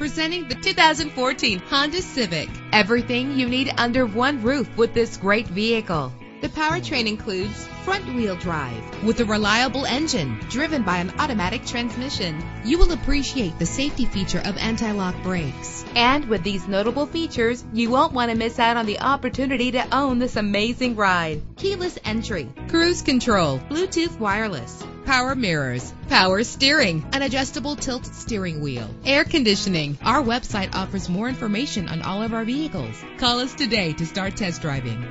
Presenting the 2014 Honda Civic. Everything you need under one roof with this great vehicle. The powertrain includes front-wheel drive with a reliable engine driven by an automatic transmission. You will appreciate the safety feature of anti-lock brakes. And with these notable features, you won't want to miss out on the opportunity to own this amazing ride. Keyless entry, cruise control, Bluetooth wireless, power mirrors, power steering, an adjustable tilt steering wheel, air conditioning. Our website offers more information on all of our vehicles. Call us today to start test driving.